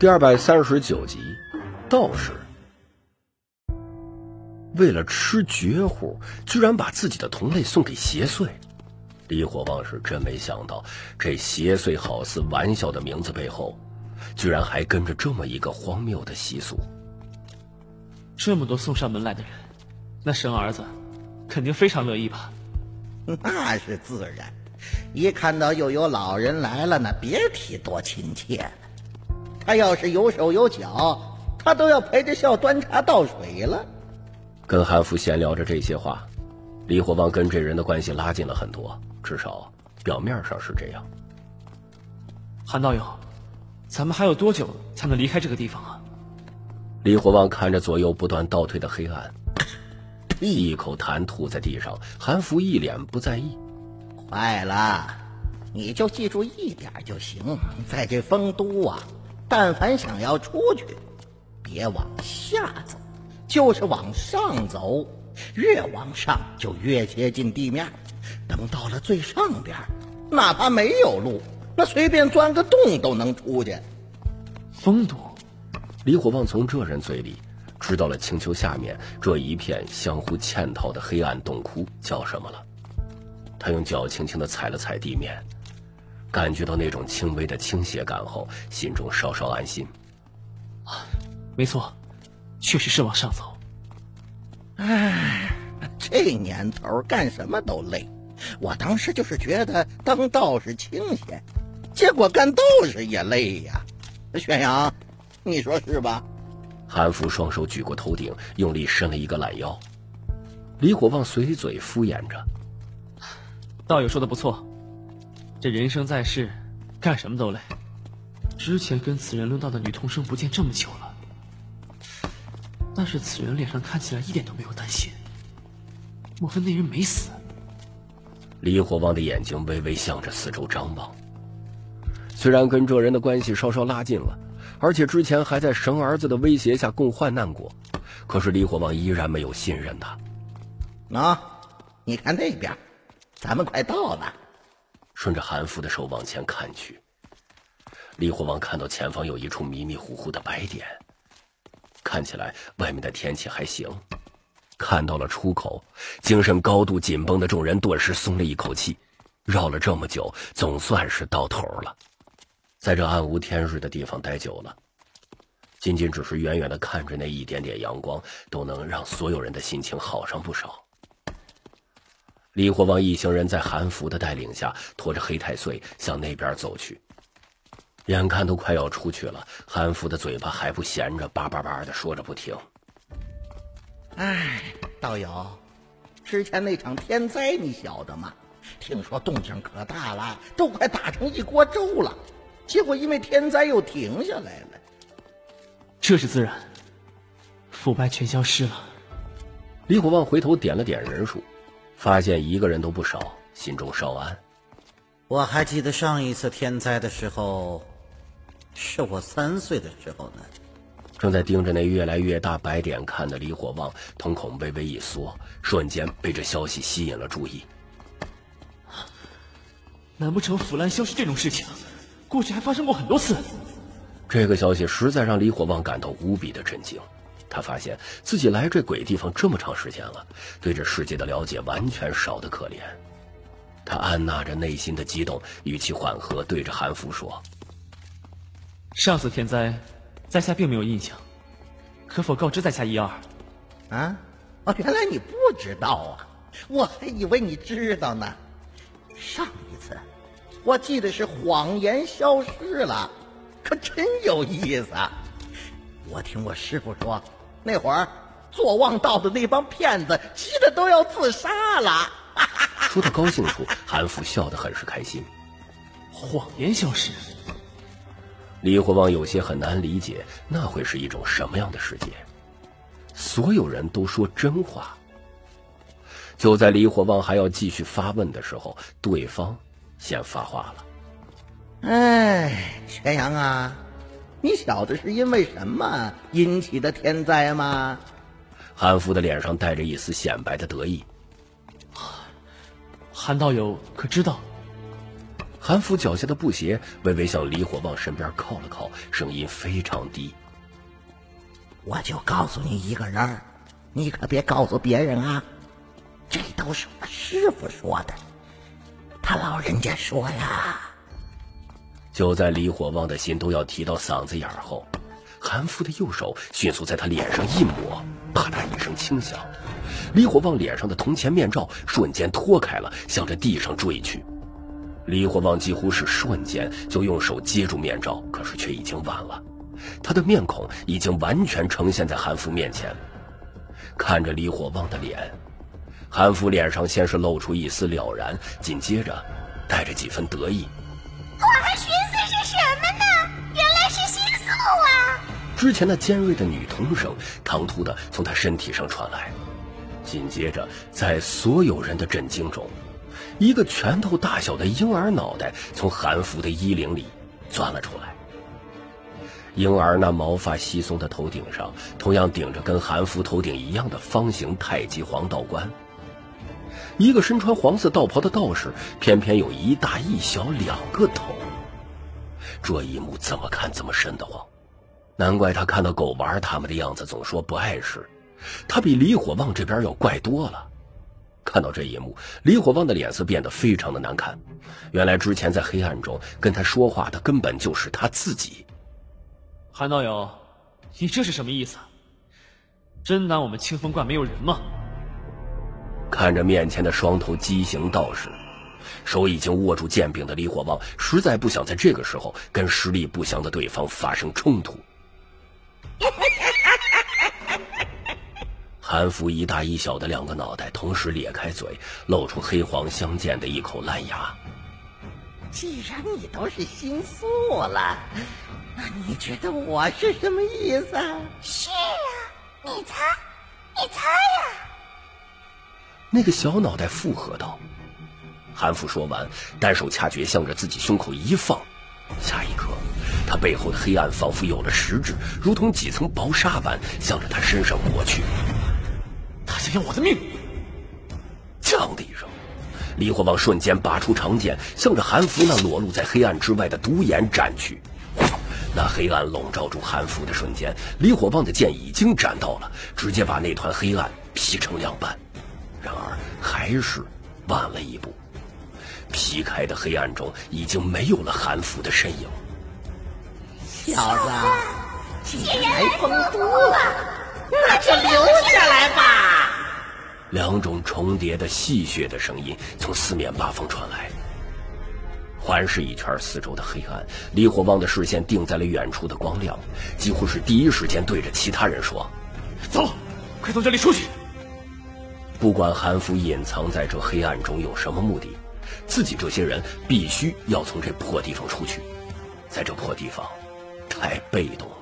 第二百三十九集，道士为了吃绝户，居然把自己的同类送给邪祟。李火旺是真没想到，这邪祟好似玩笑的名字背后，居然还跟着这么一个荒谬的习俗。这么多送上门来的人，那生儿子肯定非常乐意吧？那是自然，一看到又有老人来了，那别提多亲切了。他要是有手有脚，他都要陪着笑端茶倒水了。跟韩福闲聊着这些话，李火旺跟这人的关系拉近了很多，至少表面上是这样。韩道友，咱们还有多久才能离开这个地方啊？李火旺看着左右不断倒退的黑暗，一口痰吐在地上。韩福一脸不在意。快了，你就记住一点就行，在这丰都啊。但凡想要出去，别往下走，就是往上走。越往上就越接近地面。等到了最上边，哪怕没有路，那随便钻个洞都能出去。丰都，李火旺从这人嘴里知道了青丘下面这一片相互嵌套的黑暗洞窟叫什么了。他用脚轻轻地踩了踩地面。感觉到那种轻微的倾斜感后，心中稍稍安心。啊，没错，确实是往上走。唉，这年头干什么都累。我当时就是觉得当道士清闲，结果干道士也累呀。宣阳，你说是吧？韩福双手举过头顶，用力伸了一个懒腰。李火旺随嘴敷衍着：“道友说的不错。”这人生在世，干什么都累。之前跟此人论道的女童生不见这么久了，但是此人脸上看起来一点都没有担心。莫非那人没死？李火旺的眼睛微微向着四周张望。虽然跟这人的关系稍稍拉近了，而且之前还在神儿子的威胁下共患难过，可是李火旺依然没有信任他。喏，你看那边，咱们快到了。顺着韩福的手往前看去，李火王看到前方有一处迷迷糊糊的白点，看起来外面的天气还行。看到了出口，精神高度紧绷的众人顿时松了一口气。绕了这么久，总算是到头了。在这暗无天日的地方待久了，仅仅只是远远的看着那一点点阳光，都能让所有人的心情好上不少。李火旺一行人在韩福的带领下，拖着黑太岁向那边走去。眼看都快要出去了，韩福的嘴巴还不闲着，叭叭叭的说着不停。哎，道友，之前那场天灾你晓得吗？听说动静可大了，都快打成一锅粥了。结果因为天灾又停下来了。这是自然，腐败全消失了。李火旺回头点了点人数。发现一个人都不少，心中稍安。我还记得上一次天灾的时候，是我三岁的时候呢。正在盯着那越来越大白点看的李火旺，瞳孔微微一缩，瞬间被这消息吸引了注意。难不成腐烂消失这种事情，过去还发生过很多次？这个消息实在让李火旺感到无比的震惊。他发现自己来这鬼地方这么长时间了，对这世界的了解完全少得可怜。他按捺着内心的激动，语气缓和，对着韩福说：“上次天灾，在下并没有印象，可否告知在下一二？”啊？哦，原来你不知道啊！我还以为你知道呢。上一次，我记得是谎言消失了，可真有意思。我听我师傅说。那会儿，做望道的那帮骗子急得都要自杀了。说到高兴处，韩福笑得很是开心。谎言消失，李火旺有些很难理解，那会是一种什么样的世界？所有人都说真话。就在李火旺还要继续发问的时候，对方先发话了：“哎，全阳啊。”你晓得是因为什么引起的天灾吗？韩福的脸上带着一丝显摆的得意。韩道友可知道？韩福脚下的布鞋微微向李火旺身边靠了靠，声音非常低：“我就告诉你一个人，你可别告诉别人啊！这都是我师傅说的，他老人家说呀。”就在李火旺的心都要提到嗓子眼后，韩福的右手迅速在他脸上一抹，啪嗒一声轻响，李火旺脸上的铜钱面罩瞬间脱开了，向着地上坠去。李火旺几乎是瞬间就用手接住面罩，可是却已经晚了，他的面孔已经完全呈现在韩福面前。看着李火旺的脸，韩福脸上先是露出一丝了然，紧接着带着几分得意。之前那尖锐的女童声唐突的从他身体上传来，紧接着在所有人的震惊中，一个拳头大小的婴儿脑袋从韩服的衣领里钻了出来。婴儿那毛发稀松的头顶上，同样顶着跟韩服头顶一样的方形太极黄道冠。一个身穿黄色道袍的道士，偏偏有一大一小两个头。这一幕怎么看怎么瘆得慌，难怪他看到狗娃他们的样子总说不碍事，他比李火旺这边要怪多了。看到这一幕，李火旺的脸色变得非常的难看。原来之前在黑暗中跟他说话的根本就是他自己。韩道友，你这是什么意思？真拿我们清风观没有人吗？看着面前的双头畸形道士，手已经握住剑柄的李火旺实在不想在这个时候跟实力不详的对方发生冲突。韩福一大一小的两个脑袋同时咧开嘴，露出黑黄相间的一口烂牙。既然你都是心宿了，那你觉得我是什么意思？是啊，你猜，你猜呀。那个小脑袋附和道：“韩福说完，单手掐诀向着自己胸口一放，下一刻，他背后的黑暗仿佛有了实质，如同几层薄纱般向着他身上裹去。要我的命！”枪的一声，李火旺瞬间拔出长剑，向着韩福那裸露在黑暗之外的独眼斩去。那黑暗笼罩住韩福的瞬间，李火旺的剑已经斩到了，直接把那团黑暗劈成两半。然而，还是晚了一步。劈开的黑暗中，已经没有了韩福的身影。小子，既然来丰都了，那就。两种重叠的戏谑的声音从四面八方传来。环视一圈四周的黑暗，李火旺的视线定在了远处的光亮，几乎是第一时间对着其他人说：“走，快从这里出去！”不管韩福隐藏在这黑暗中有什么目的，自己这些人必须要从这破地方出去。在这破地方，太被动了。